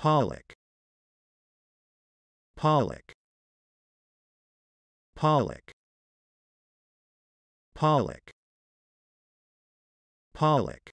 Pollock. Pollock. Pollock. Pollock. Pollock.